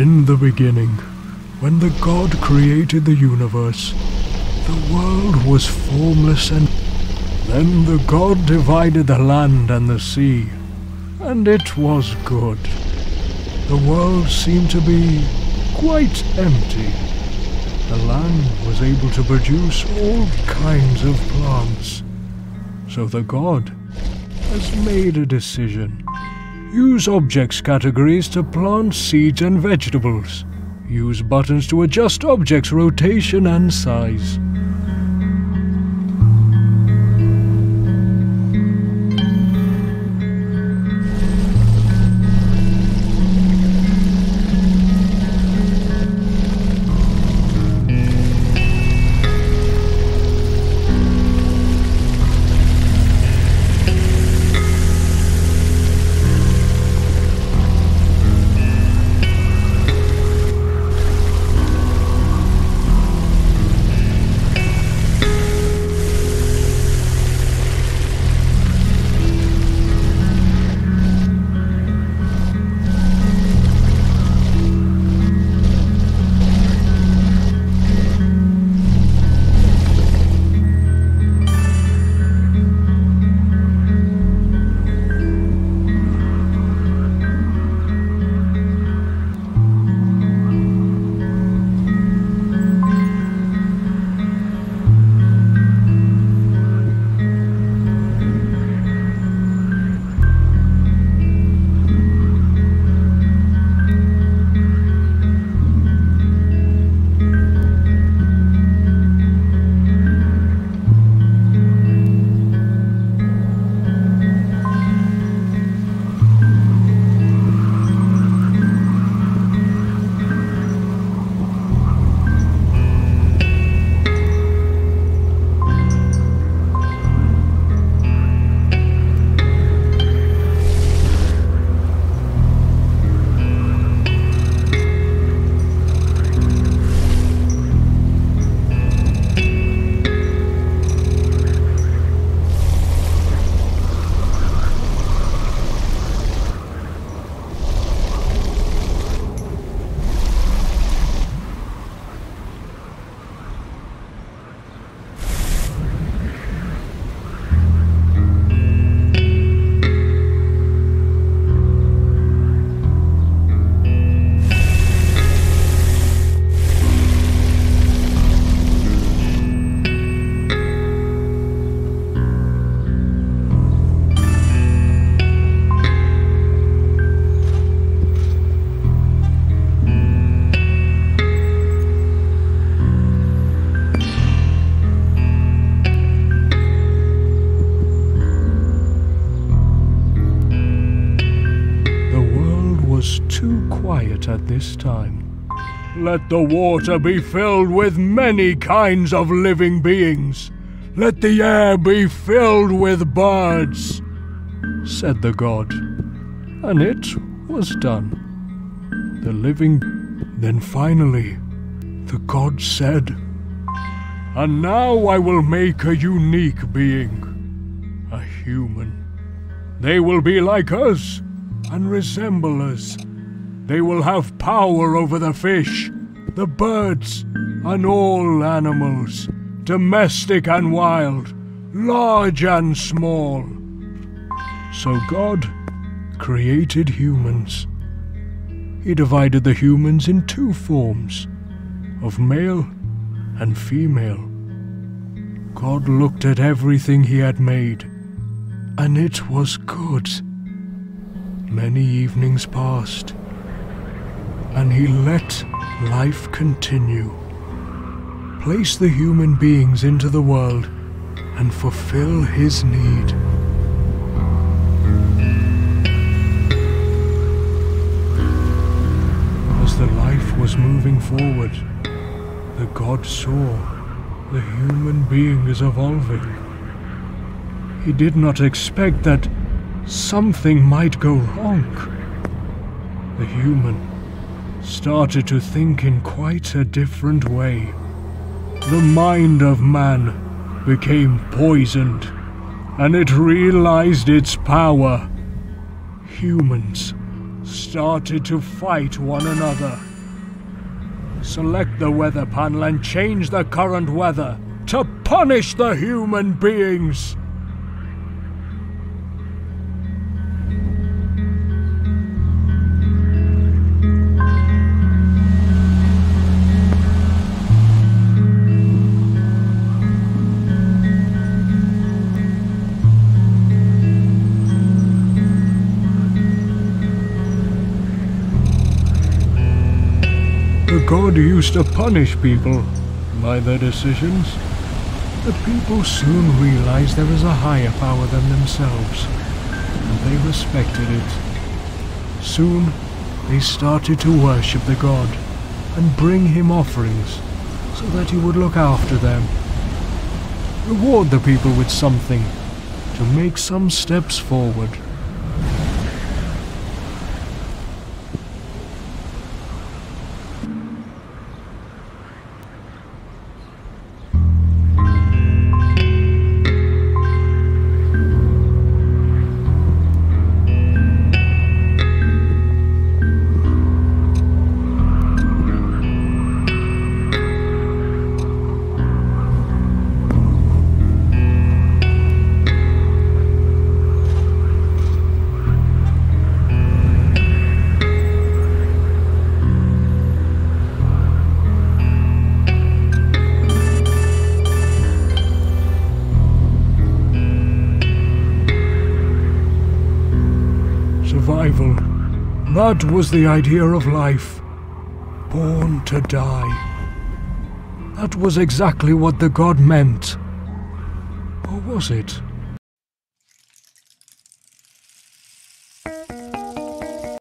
In the beginning, when the God created the universe, the world was formless and then the God divided the land and the sea, and it was good. The world seemed to be quite empty. The land was able to produce all kinds of plants. So the God has made a decision. Use objects categories to plant seeds and vegetables. Use buttons to adjust objects' rotation and size. Was too quiet at this time. Let the water be filled with many kinds of living beings. Let the air be filled with birds, said the god. And it was done. The living. Then finally, the god said, And now I will make a unique being, a human. They will be like us and resemble us. They will have power over the fish, the birds, and all animals, domestic and wild, large and small. So God created humans. He divided the humans in two forms of male and female. God looked at everything he had made, and it was good. Many evenings passed, and he let life continue. Place the human beings into the world and fulfill his need. As the life was moving forward, the god saw the human being is evolving. He did not expect that something might go wrong. The human started to think in quite a different way. The mind of man became poisoned, and it realized its power. Humans started to fight one another. Select the weather panel and change the current weather to punish the human beings. God used to punish people by their decisions. The people soon realized there was a higher power than themselves, and they respected it. Soon, they started to worship the god and bring him offerings so that he would look after them. Reward the people with something to make some steps forward. That was the idea of life. Born to die. That was exactly what the god meant. Or was it?